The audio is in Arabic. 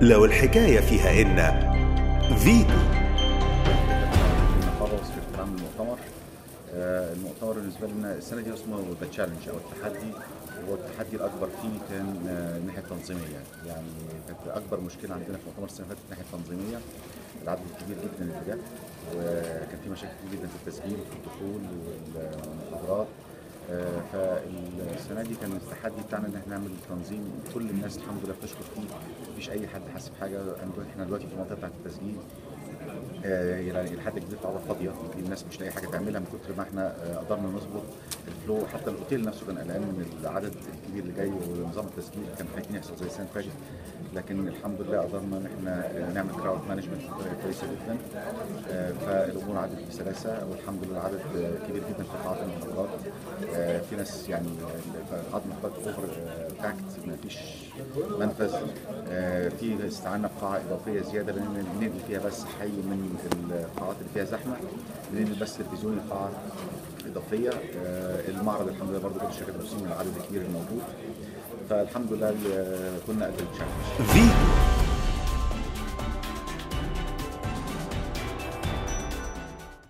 لو الحكاية فيها إن فيتو خلص في احترام المؤتمر آه، المؤتمر بالنسبة لنا السنة دي اسمه the challenge أو التحدي هو التحدي الأكبر فيه كان آه، الناحية التنظيمية. يعني كانت أكبر مشكلة عندنا في مؤتمر السنة اللي فاتت الناحية التنظيمية العدد الكبير جدا اللي جه وكان في مشاكل كتير جدا في التسجيل وفي الدخول فالسنه دي كان التحدي بتاعنا إن إحنا نعمل تنظيم. كل الناس الحمد لله بتشكر فيه. مفيش أي حد حاسس بحاجه إحنا دلوقتي في المنطقة بتاعت التسجيل آه، يعني لحد كبير تعتبر فاضية. الناس مش لاقي حاجة تعملها من كتر ما إحنا آه، قدرنا نظبط ال flow. حتى الأوتيل نفسه كان قلقان من العدد الكبير اللي جاي ونظام التسجيل كان خايفين يحصل زي السنة اللي لكن الحمد لله قدرنا إن إحنا آه، نعمل crowd management بطريقة كويسة جدا. فالأمور عدت بسلاسة والحمد لله العدد كبير جدا في قاعات ناس يعني قاعات المحاضرات over packed ما فيش منفذ. آه، في استعنا بقاعة إضافية زيادة لأن فيها بث حي من القاعات اللي فيها زحمة. ننقل بث تلفزيوني قاعه إضافية. آه، المعرض الحمد لله برضه كانت الشركة بتسيب من العدد الكبير الموجود. فالحمد لله آه، كنا قد ال challenge